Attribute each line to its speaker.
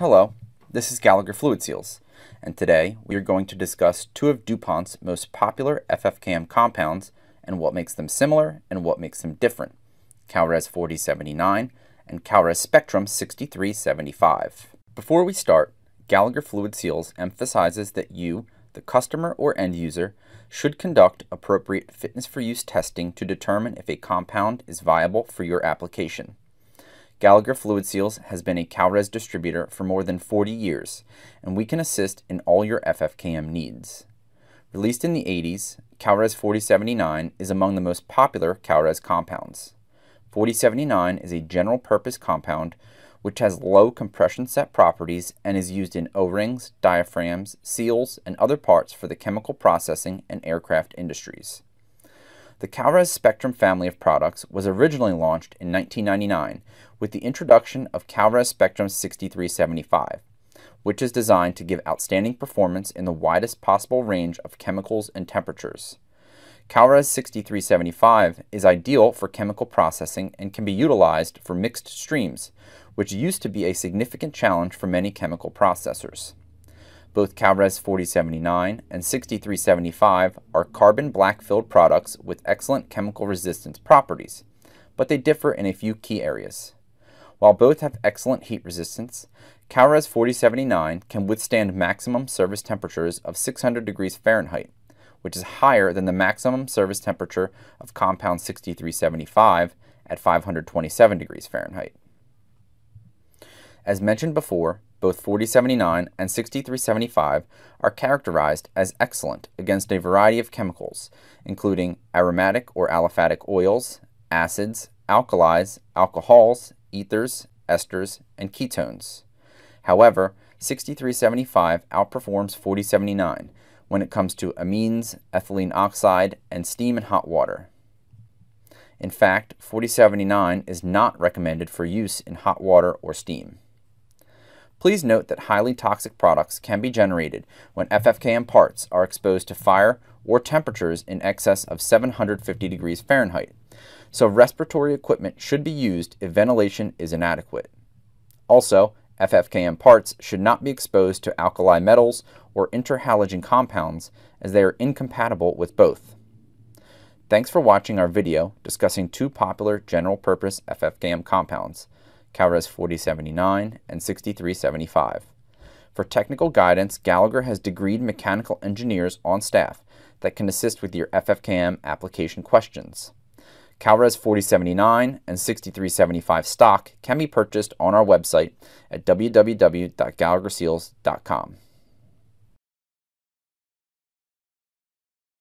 Speaker 1: Hello, this is Gallagher Fluid Seals, and today we are going to discuss two of DuPont's most popular FFKM compounds and what makes them similar and what makes them different, Kalrez 4079 and Kalrez Spectrum 6375. Before we start, Gallagher Fluid Seals emphasizes that you, the customer or end user, should conduct appropriate fitness for use testing to determine if a compound is viable for your application. Gallagher Fluid Seals has been a Kalrez distributor for more than 40 years, and we can assist in all your FFKM needs. Released in the 80s, Kalrez 4079 is among the most popular Kalrez compounds. 4079 is a general purpose compound which has low compression set properties and is used in O-rings, diaphragms, seals, and other parts for the chemical processing and aircraft industries. The Kalrez Spectrum family of products was originally launched in 1999 with the introduction of Kalrez Spectrum 6375, which is designed to give outstanding performance in the widest possible range of chemicals and temperatures. Kalrez 6375 is ideal for chemical processing and can be utilized for mixed streams, which used to be a significant challenge for many chemical processors. Both Kalrez 4079 and 6375 are carbon black filled products with excellent chemical resistance properties, but they differ in a few key areas. While both have excellent heat resistance, Kalrez 4079 can withstand maximum service temperatures of 600 degrees Fahrenheit, which is higher than the maximum service temperature of compound 6375 at 527 degrees Fahrenheit. As mentioned before, both 4079 and 6375 are characterized as excellent against a variety of chemicals, including aromatic or aliphatic oils, acids, alkalis, alcohols, ethers, esters, and ketones. However, 6375 outperforms 4079 when it comes to amines, ethylene oxide, and steam and hot water. In fact, 4079 is not recommended for use in hot water or steam. Please note that highly toxic products can be generated when FFKM parts are exposed to fire or temperatures in excess of 750 degrees Fahrenheit, so respiratory equipment should be used if ventilation is inadequate. Also, FFKM parts should not be exposed to alkali metals or interhalogen compounds as they are incompatible with both. Thanks for watching our video discussing two popular general-purpose FFKM compounds, Kalrez 4079 and 6375. For technical guidance, Gallagher has degreed mechanical engineers on staff that can assist with your FFKM application questions. Kalrez 4079 and 6375 stock can be purchased on our website at www.gallagherseals.com.